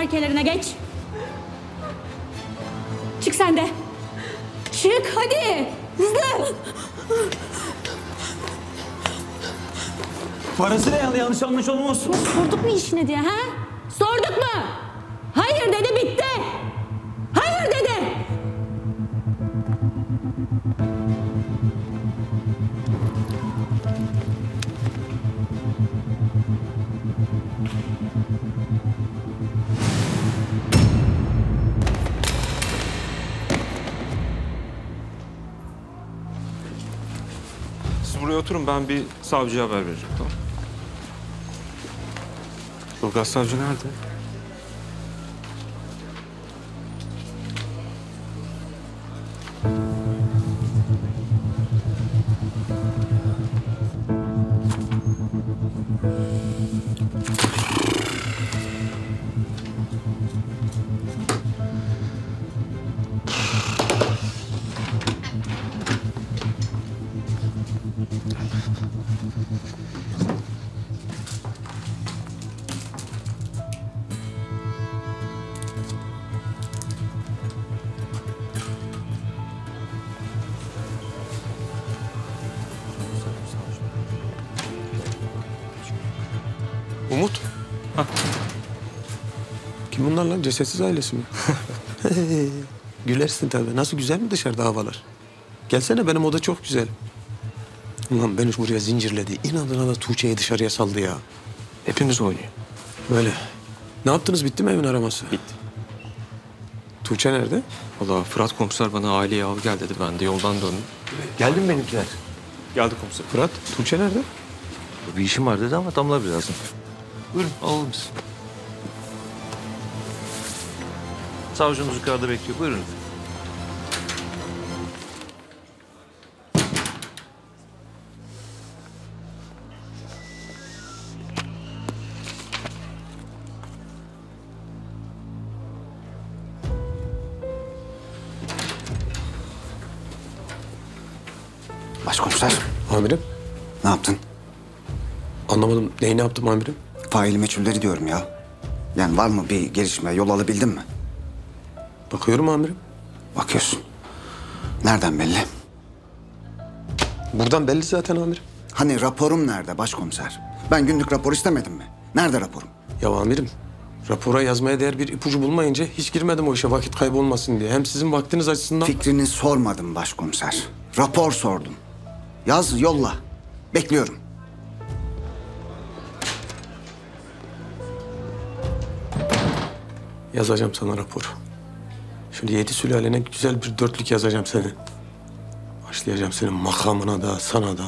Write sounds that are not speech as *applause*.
parkelerine geç. Çık sen de. Çık hadi. Hızlı. Parası ne yani yanlış anlamış olmasın? Sorduk mu işine diye ha? Sorduk mu? Hayır dedi bitti. Hayır dedi. Buraya oturun ben bir savcıya haber vereceğim tamam Ilgaz savcı nerede? Umut. Kim bunlar lan? Cesetsiz ailesi mi? *laughs* Gülersin tabii. Nasıl güzel mi dışarıda havalar? Gelsene benim oda çok güzel. Ulan beni buraya zincirledi. İnadına da Tuğçe'yi dışarıya saldı ya. Hepimiz oynuyor. Böyle. Ne yaptınız? Bitti mi evin araması? Bitti. Tuğçe nerede? Valla Fırat komiser bana aileye al gel dedi. Ben de yoldan döndüm. Geldim benimkiler. Geldi komiser. Fırat, Tuğçe nerede? Bir işim var dedi ama damlar birazdan. Buyurun alalım biz. Savcımız yukarıda bekliyor. Buyurun. Başkomiser Amirim. ne yaptın? Anlamadım. Neyi ne yaptım amirim? Faili meçhulleri diyorum ya. Yani var mı bir gelişme yol alabildin mi? Bakıyorum amirim. Bakıyorsun. Nereden belli? Buradan belli zaten amirim. Hani raporum nerede başkomiser? Ben günlük rapor istemedim mi? Nerede raporum? Ya amirim, rapora yazmaya değer bir ipucu bulmayınca hiç girmedim o işe vakit kaybolmasın diye. Hem sizin vaktiniz açısından... Fikrini sormadım başkomiser. Rapor sordum. Yaz yolla. Bekliyorum. Yazacağım sana rapor. Şöyle yedi sülalene güzel bir dörtlük yazacağım seni. Başlayacağım senin makamına da, sana da.